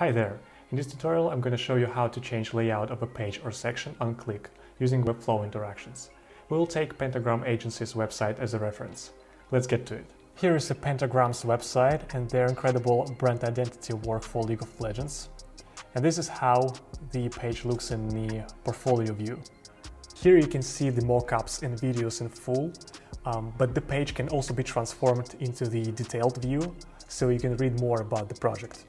Hi there! In this tutorial I'm going to show you how to change layout of a page or section on click using Webflow interactions. We will take Pentagram Agency's website as a reference. Let's get to it. Here is the Pentagram's website and their incredible brand identity work for League of Legends. And this is how the page looks in the portfolio view. Here you can see the mockups and videos in full, um, but the page can also be transformed into the detailed view, so you can read more about the project.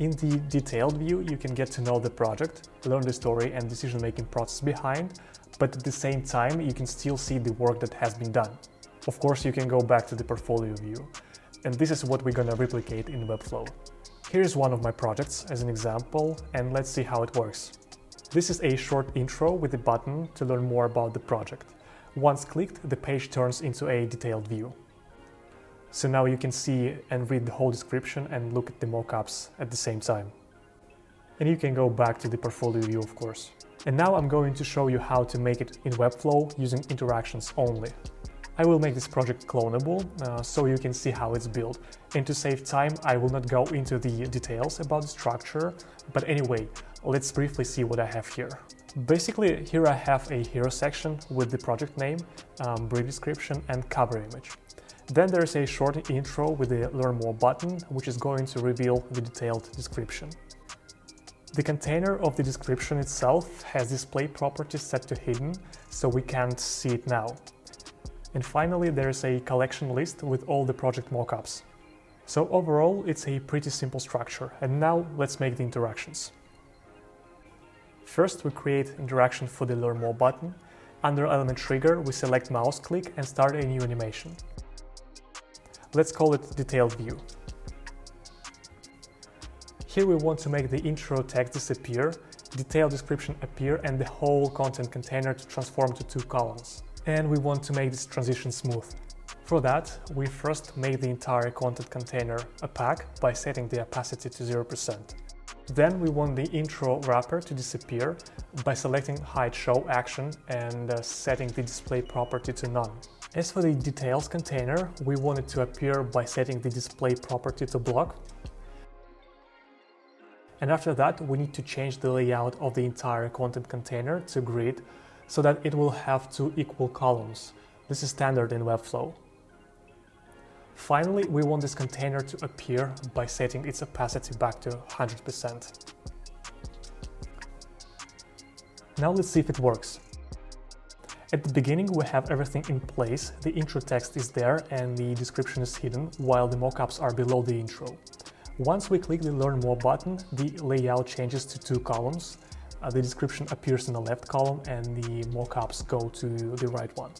In the detailed view, you can get to know the project, learn the story and decision-making process behind, but at the same time, you can still see the work that has been done. Of course, you can go back to the portfolio view, and this is what we're gonna replicate in Webflow. Here's one of my projects as an example, and let's see how it works. This is a short intro with a button to learn more about the project. Once clicked, the page turns into a detailed view. So now you can see and read the whole description and look at the mockups at the same time. And you can go back to the portfolio view, of course. And now I'm going to show you how to make it in Webflow using interactions only. I will make this project clonable, uh, so you can see how it's built. And to save time, I will not go into the details about the structure, but anyway, let's briefly see what I have here. Basically, here I have a hero section with the project name, um, brief description and cover image. Then there's a short intro with the Learn More button, which is going to reveal the detailed description. The container of the description itself has display properties set to hidden, so we can't see it now. And finally, there's a collection list with all the project mockups. So overall, it's a pretty simple structure. And now let's make the interactions. First, we create interaction for the Learn More button. Under element trigger, we select mouse click and start a new animation. Let's call it detailed view. Here we want to make the intro text disappear, detailed description appear and the whole content container to transform to two columns. And we want to make this transition smooth. For that, we first make the entire content container opaque by setting the opacity to 0%. Then we want the intro wrapper to disappear by selecting hide show action and uh, setting the display property to none. As for the details container, we want it to appear by setting the display property to block. And after that, we need to change the layout of the entire content container to grid so that it will have two equal columns. This is standard in Webflow. Finally, we want this container to appear by setting its opacity back to 100%. Now let's see if it works. At the beginning we have everything in place, the intro text is there and the description is hidden, while the mockups are below the intro. Once we click the Learn More button, the layout changes to two columns. Uh, the description appears in the left column and the mockups go to the right one.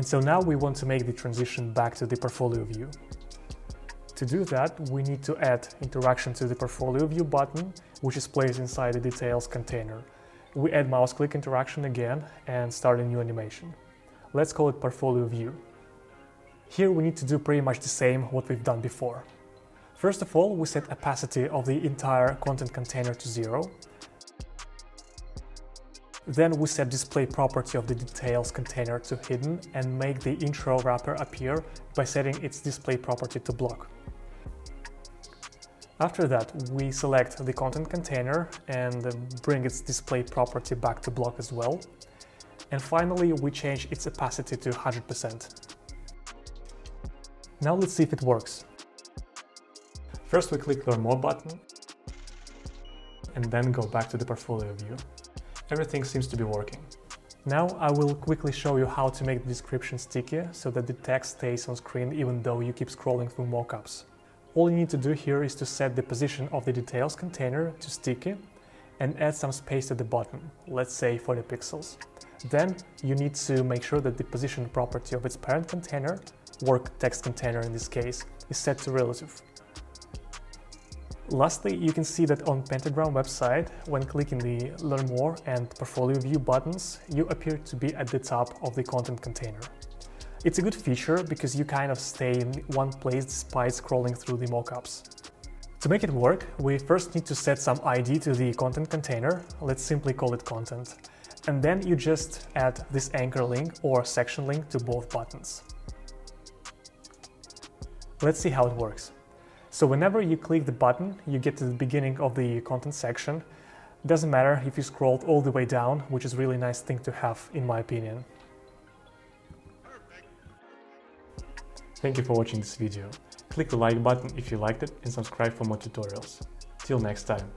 And so now we want to make the transition back to the portfolio view. To do that, we need to add interaction to the portfolio view button, which is placed inside the details container we add mouse click interaction again and start a new animation. Let's call it portfolio view. Here we need to do pretty much the same what we've done before. First of all, we set opacity of the entire content container to zero. Then we set display property of the details container to hidden and make the intro wrapper appear by setting its display property to block. After that, we select the content container and bring its display property back to block as well. And finally, we change its opacity to 100%. Now let's see if it works. First we click Learn More button and then go back to the portfolio view. Everything seems to be working. Now I will quickly show you how to make the description sticky so that the text stays on screen even though you keep scrolling through mockups. All you need to do here is to set the position of the details container to sticky and add some space at the bottom, let's say 40 pixels. Then you need to make sure that the position property of its parent container, work text container in this case, is set to relative. Lastly, you can see that on Pentagram website, when clicking the Learn More and Portfolio View buttons, you appear to be at the top of the content container. It's a good feature because you kind of stay in one place despite scrolling through the mockups. To make it work, we first need to set some ID to the content container, let's simply call it content. And then you just add this anchor link or section link to both buttons. Let's see how it works. So whenever you click the button, you get to the beginning of the content section. Doesn't matter if you scrolled all the way down, which is really nice thing to have in my opinion. Thank you for watching this video. Click the like button if you liked it and subscribe for more tutorials. Till next time.